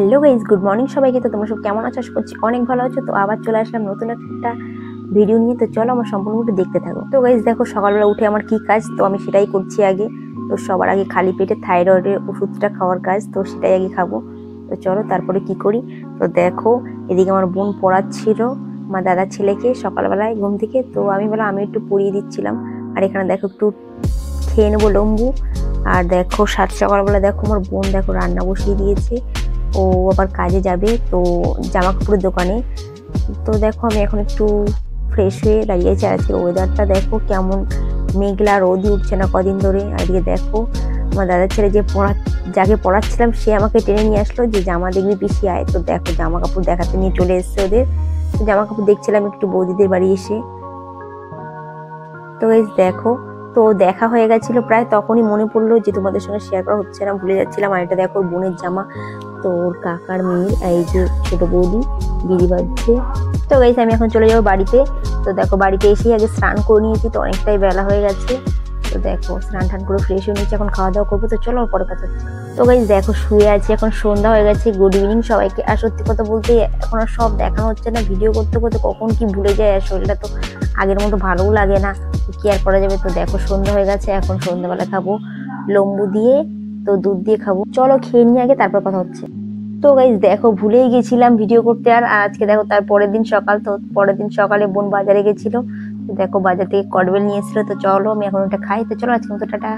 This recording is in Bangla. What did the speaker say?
হ্যালো গাইজ গুড মর্নিং সবাইকে। তো তোমরা সব কেমন আছো? আশা করছি অনেক ভালো আছো। তো আবার চলে আসলাম নতুন একটা ভিডিও নিয়ে। তো চলো আমার সম্পূর্ণ ভিডিও দেখতে থাকো। তো গাইজ দেখো সকালবেলা উঠে আমার কি কাজ? তো আমি সেটাই করছি আগে। তো সবার আগে খালি পেটে থাইরয়েডের ওষুধটা খাওয়ার কাজ। তো সেটাই আগে খাব। তো চলো তারপরে কি করি? তো দেখো, এদিকে আমার বোন পড়াচ্ছিল, আমার দাদার ছেলেকে সকালবেলায় ঘুম থেকে। তো আমি বললাম, আমি একটু পড়িয়ে দিচ্ছিলাম। আর এখানে দেখো একটু খেয়ে নেব লম্বু আর দেখো, সাত সকালবেলা দেখো, আমার বোন দেখো রান্না বসিয়ে দিয়েছে। ও আবার কাজে যাবে, তো জামা কাপড়ের দোকানে। তো দেখো আমি এখন একটু ফ্রেশ হয়ে দাঁড়িয়েছি। আর আজকের ওয়েদারটা দেখো কেমন মেঘলা, রোদই উঠছে না কদিন ধরে। আর দেখো, আমার দাদার ছেলে যে পড়া, যাকে পড়াচ্ছিলাম, সে আমাকে টেনে নিয়ে আসলো যে জামা দেখবি পিসি, আয়। তো দেখো জামা কাপড় দেখাতে নিয়ে চলে এসছে ওদের। তো জামা কাপড় দেখছিলাম একটু বৌদিদের বাড়ি এসে। তো এই দেখো, তো দেখা হয়ে গেছিল প্রায় তখনই মনে পড়ল যে তোমাদের সঙ্গে শেয়ার করা হচ্ছে না, ভুলে যাচ্ছিলাম। আর এটা দেখো বোনের জামা। তো ওর কাকার মেয়ের, এই যে ছোট বৌদি বিড়ি বাজছে। তো গাইস আমি এখন চলে যাব বাড়িতে। তো দেখো, বাড়িতে এসেই আগে স্নান করে নিয়েছি, তো অনেকটাই বেলা হয়ে গেছে। তো দেখো, স্নান টান করে ফ্রেশ হয়ে নিয়েছি, এখন খাওয়া দাওয়া করব। তো চলো, পরে কথা তো গাইজ দেখো, শুয়ে আছি, এখন সন্ধ্যা হয়ে গেছে। গুড ইভিনিং সবাইকে। আর সত্যি কথা বলতে, এখন আর সব দেখানো হচ্ছে না। ভিডিও করতে করতে কখন কি ভুলে যায়, আর শরীরটা তো আগের মতো ভালোও লাগে না। কি আর করা যাবে? তো দেখো, সন্ধ্যা হয়ে গেছে, এখন সন্ধ্যাবেলা খাব। লম্বু দিয়ে তো দুধ দিয়ে খাব। চলো খেয়ে নিয়ে আগে তারপর কথা হচ্ছে। তো গাইজ দেখো ভুলেই গেছিলাম ভিডিও করতে আর আজকে দেখো তার পরের দিন সকাল, তো পরের দিন সকালে বোন বাজারে গেছিল। দেখো বাজার থেকে কটবেল নিয়েছিল তো চলো আমি এখন ওটা খাই। তো চলো আজকে মতো, টাটা।